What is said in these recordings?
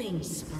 Killing spree.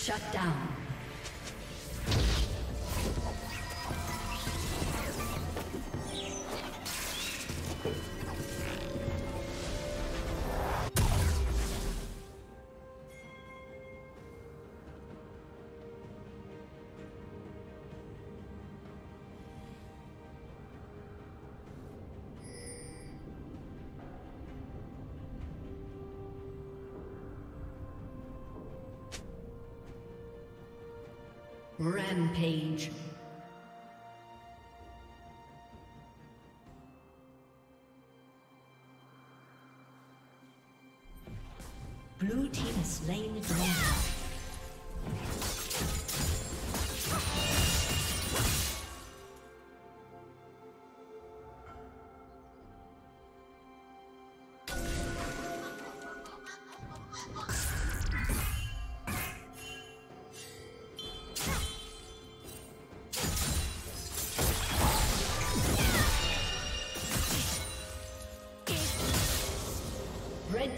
Shut down. Rampage.